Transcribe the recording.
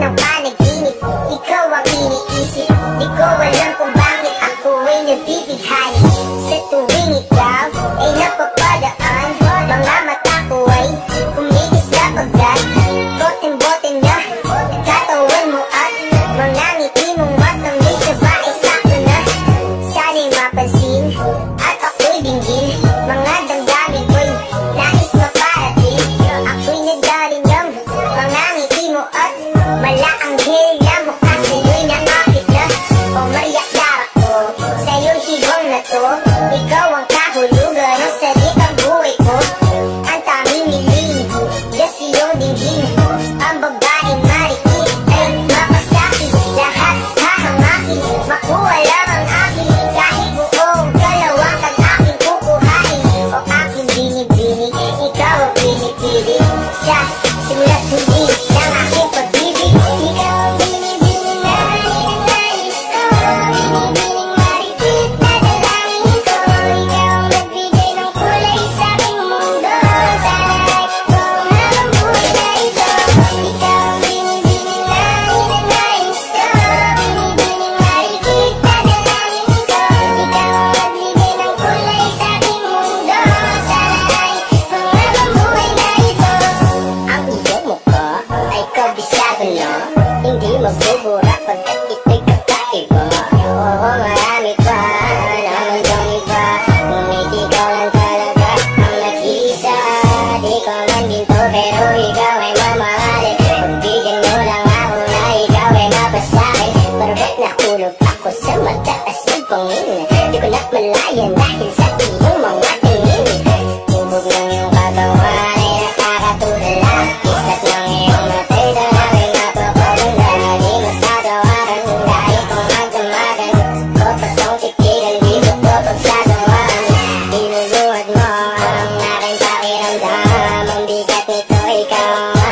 Bang, bang. na mataas ng pangin Di ko na malayan dahil sa iyong mga tingin Bubog ng iyong katawan ay nakakatulala Kisat ng iyong matay na aking napapaganda Di matatawaran kung dahil kong magdamagan Kotas kong titigan dito ko pagsasamahan Dinuguhat mo ang aking pakiramdam Ang bigat nito ikaw